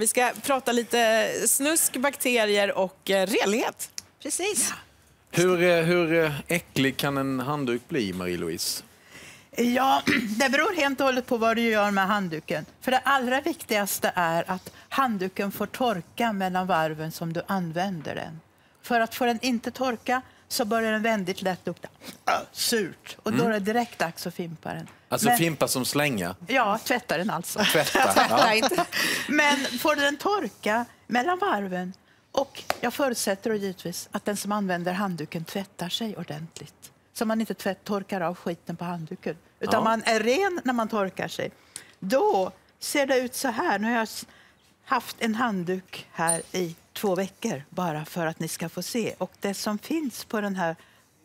Vi ska prata lite snusk, bakterier och eh, renlighet. Precis. Hur, eh, hur eh, äcklig kan en handduk bli, Marie-Louise? Ja, det beror helt och hållet på vad du gör med handduken. För det allra viktigaste är att handduken får torka mellan varven som du använder den. För att få den inte torka så börjar den väldigt lätt lukta surt. Och då är det direkt dags att fimpa den. Alltså Men- fimpa som slänga? Ja, tvätta den alltså. Tvätta? Ja. Men får den torka mellan varven och jag förutsätter då givetvis att den som använder handduken tvättar sig ordentligt. Så man inte tvätt, torkar av skiten på handduken. Utan Ja. man är ren när man torkar sig. Då ser det ut så här. Nu har jag haft en handduk här i två veckor bara för att ni ska få se. Och det som finns på den här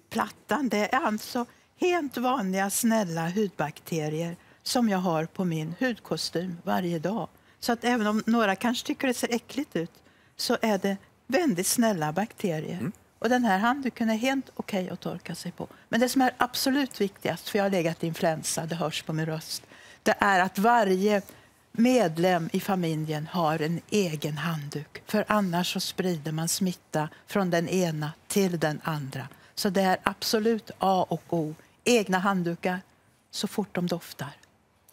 plattan det är alltså helt vanliga snälla hudbakterier som jag har på min hudkostym varje dag. Så att även om några kanske tycker det ser äckligt ut så är det väldigt snälla bakterier. Och den här handduken är helt okej att torka sig på. Men det som är absolut viktigast, för jag har legat i influensa, det hörs på min röst, det är att varje medlem i familjen har en egen handduk. För annars så sprider man smitta från den ena till den andra. Så det är absolut A och O. Egna handdukar så fort de doftar.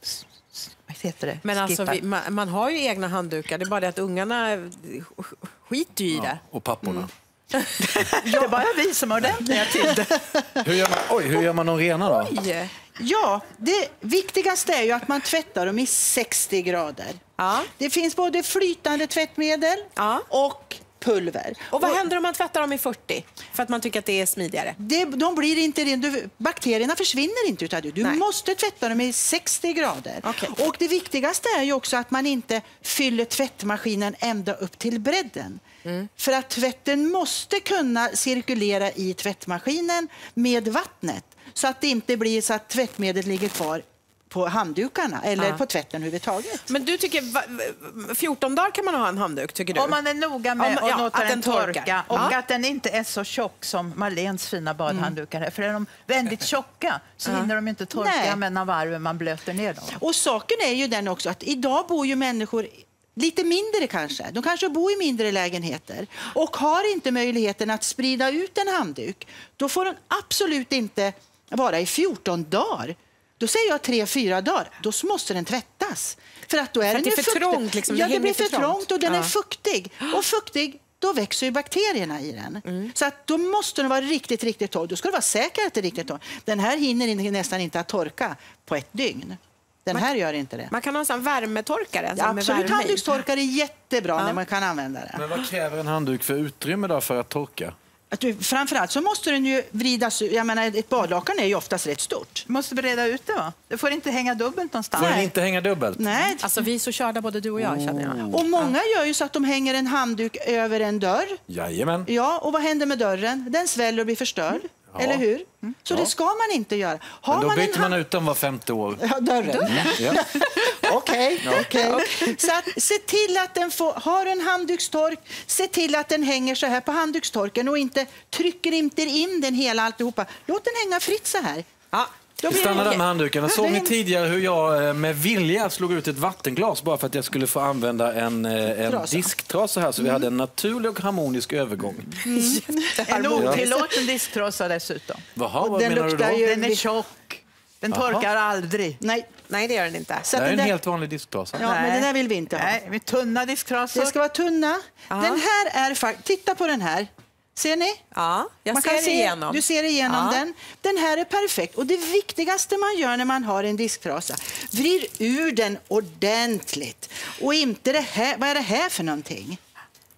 S- s- Vad heter det? Men alltså, vi, man, man har ju egna handdukar, det är bara det att ungarna sk- skiter ju i det. Och papporna? Det är bara vi som har ordentliga till det. Hur, gör man, oj, hur gör man dem rena då? Oj. Ja, det viktigaste är ju att man tvättar dem i 60 grader. Ja. Det finns både flytande tvättmedel Ja. och pulver. Och vad händer om man tvättar dem i 40? För att man tycker att det är smidigare. Det, de blir inte du, bakterierna försvinner inte utav det. Du Nej. måste tvätta dem i 60 grader. Okej. Och det viktigaste är ju också att man inte fyller tvättmaskinen ända upp till bredden. Mm. För att tvätten måste kunna cirkulera i tvättmaskinen med vattnet. Så att det inte blir så att tvättmedlet ligger kvar på handdukarna eller Ja. på tvätten överhuvudtaget. Men du tycker va- va- 14 dagar kan man ha en handduk, tycker du? Om man är noga med Om- ja, att låta att den den torkar. torka och Ja. att den inte är så tjock som Marlens fina badhanddukar är. För är de väldigt tjocka så hinner de inte torka Nej. mellan varven man blöter ner dem. Och saken är ju den också att idag bor ju människor lite mindre kanske. De kanske bor i mindre lägenheter och har inte möjligheten att sprida ut en handduk. Då får den absolut inte vara i 14 dagar. Då säger jag 3-4 dagar. Då måste den tvättas. För att då är För den det är ju för fuktig. trångt, liksom. Ja, det blir för trångt och den är Ja. fuktig. Och fuktig, då växer ju bakterierna i den. Mm. Så att då måste den vara riktigt, riktigt torr. Då ska du vara säker att det är riktigt torr. Den här hinner in- nästan inte att torka på ett dygn. Den här gör inte det. Man kan ha en sån värmetorkare. med Absolut, handdukstorkare är jättebra när man kan använda det. Men vad kräver en handduk för utrymme då för att torka? Att du, framförallt så måste den ju vridas ut. Jag menar, ett badlakan är ju oftast rätt stort. Du måste breda ut det. Va? Du får inte hänga dubbelt någonstans. Får den inte hänga dubbelt? Nej. Alltså vi är så körda både du och jag känner jag. Och många gör ju så att de hänger en handduk över en dörr. Jajamän. Ja, och vad händer med dörren? Den sväller och blir förstörd. Ja. Eller hur? Så det ska man inte göra. Har Men då man en byter man ut dem var femte år. Ja, dörren. Ja. Okej, okej. Så att, se till att den får, har en handdukstork, se till att den hänger så här på handdukstorken och inte trycker inte in den hela alltihopa. Låt den hänga fritt så här. Ja. Vi stannar där med handdukarna. Såg ni tidigare hur jag eh, med vilja slog ut ett vattenglas bara för att jag skulle få använda en, eh, en Trasa. disktrasa här så vi hade en naturlig och harmonisk övergång. En otillåten disktrasa dessutom. Jaha, vad den menar du då? ju- Den är tjock. Den torkar aldrig. Nej, Nej, det gör den inte. så Det är den en där, helt vanlig disktrasa. ja, men det där vill vi inte ha. Nej, med tunna disktrasor. Det ska vara tunna. Den här är fakt- Titta på den här. Ser ni? Ja, jag Man ser kan se, igenom. Du ser igenom Ja. den. Den här är perfekt. Och det viktigaste man gör när man har en disktrasa, vrid ur den ordentligt. Och inte det här, vad är det här för någonting?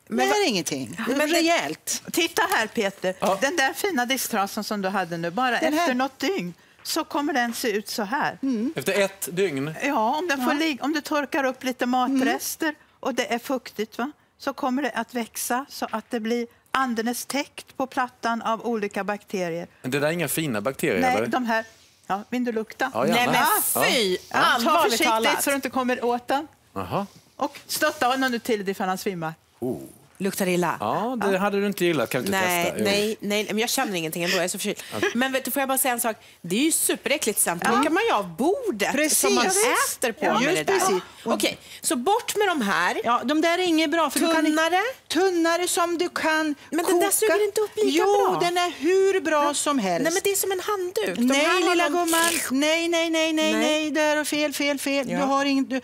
det här är ingenting. Det är Men det- rejält. Titta här Peter, den där fina disktrasan som du hade nu, bara Den här. efter något dygn så kommer den se ut så här. Efter ett dygn. Ja, om, den får lig- om du torkar upp lite matrester och det är fuktigt va? så kommer det att växa så att det blir alldeles täckt på plattan av olika bakterier. Det där är inga fina bakterier, Nej, eller? de här... Ja, vill du lukta? Ja. Nej men fy! Ja, ta försiktigt talat. så du inte kommer åt den. Jaha. Och stötta honom nu till ifall han svimmar. Oh. Luktar illa? Ja, det hade du inte gillat. Kan du Nej, testa? Jo. nej, nej, men jag känner ingenting ändå. Jag är så förkyld. Men vet du, får jag bara säga en sak? Det är ju superäckligt. Sen torkar man ju av bordet Precis. som man Ja, äter på Ja, med det där. precis. Okej, så bort med de här. Ja, de där är inget bra. För Du Tunnare? kan, tunnare som du kan Men koka. den där suger inte upp lika jo, bra. den är hur bra som helst. Nej, men det är som en handduk. De nej, lilla gumman. Nej, nej, nej, nej, Nej. Där och fel, fel, fel. Ja. Du har ingen... Du...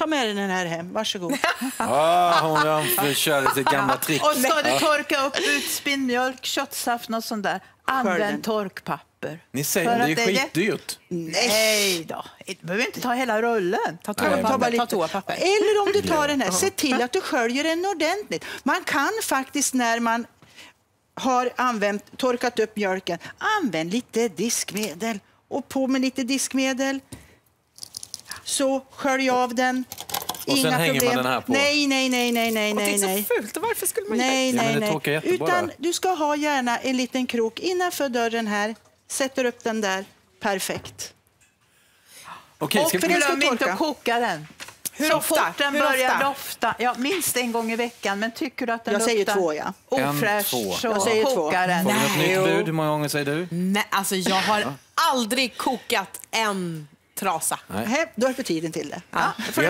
Ta med dig den här hem. Varsågod. Ah, hon körde sitt gamla trick. Och ska du torka upp utspinn mjölk, köttsaft och sånt där, använd torkpapper. Ni säger det är skitdyrt. Nej då, du behöver inte ta hela rullen. Ta toapapper. Ta toapapper. Eller om du tar den här, se till att du sköljer den ordentligt. Man kan faktiskt när man har använt, torkat upp mjölken, använd lite diskmedel. Och på med lite diskmedel. Så skölj av den. Och sen Inga hänger man problem. den här på. Nej, nej, nej, nej, nej, Och det nej. är så nej. fult. Och Varför skulle man göra Nej, nej, det nej. torkar jättebra. Utan du ska ha gärna en liten krok innanför dörren här. Sätter upp den där. Perfekt. Okej, ska Och Glöm inte att koka den. Hur så ofta? fort den Hur börjar ofta? dofta, ja, minst en gång i veckan, men tycker du att den Jag säger luktar två, ja. ofräsch En, två. så Jag säger två. koka den. Får vi något Nej, nytt bud? Hur många gånger säger du? Nej, alltså jag har aldrig kokat en trasa. Nej. Nej, är det på tiden till det. Ja. Har